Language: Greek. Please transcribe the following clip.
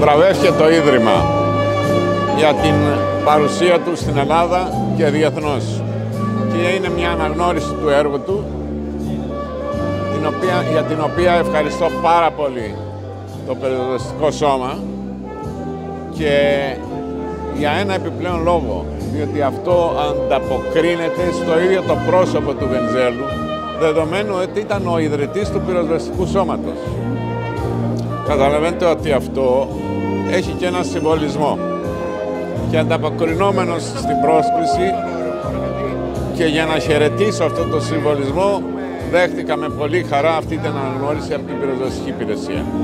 Βραβεύτηκε το Ίδρυμα για την παρουσία του στην Ελλάδα και διεθνώς. Και είναι μια αναγνώριση του έργου του, την οποία, για την οποία ευχαριστώ πάρα πολύ το Περιοδοστικό Σώμα και για ένα επιπλέον λόγο, διότι αυτό ανταποκρίνεται στο ίδιο το πρόσωπο του Βενζέλου, δεδομένου ότι ήταν ο ιδρυτής του πυροσβεστικού σώματος. Καταλαβαίνετε ότι αυτό έχει και ένα συμβολισμό και ανταποκρινόμενος στην πρόσκληση και για να χαιρετήσω αυτό το συμβολισμό δέχτηκα με πολύ χαρά αυτή την αναγνώριση από την πυροσβεστική υπηρεσία.